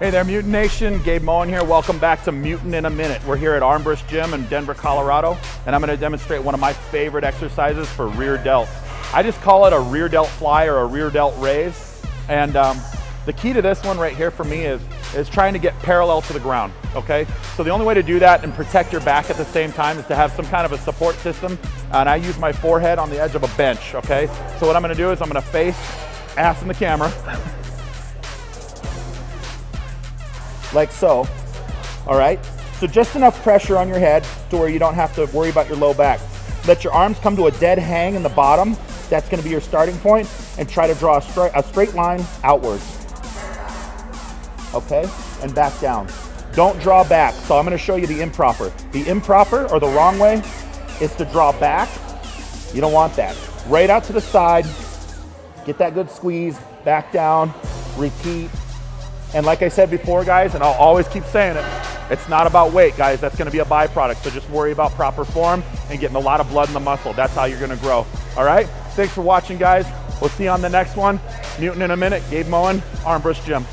Hey there, Mutant Nation. Gabe Moen here. Welcome back to Mutant in a Minute. We're here at Armbrust Gym in Denver, Colorado, and I'm going to demonstrate one of my favorite exercises for rear delts. I just call it a rear delt fly or a rear delt raise. And um, the key to this one right here for me is, is trying to get parallel to the ground, okay? So the only way to do that and protect your back at the same time is to have some kind of a support system. And I use my forehead on the edge of a bench, okay? So what I'm going to do is I'm going to face ass in the camera. Like so, all right? So just enough pressure on your head to where you don't have to worry about your low back. Let your arms come to a dead hang in the bottom. That's gonna be your starting point and try to draw a, straight, a straight line outwards. Okay, and back down. Don't draw back. So I'm gonna show you the improper. The improper or the wrong way is to draw back. You don't want that. Right out to the side, get that good squeeze, back down, repeat, and like I said before, guys, and I'll always keep saying it, it's not about weight, guys. That's gonna be a byproduct. So just worry about proper form and getting a lot of blood in the muscle. That's how you're gonna grow. All right? Thanks for watching, guys. We'll see you on the next one. Mutant in a minute. Gabe Moen, Armbrust Gym.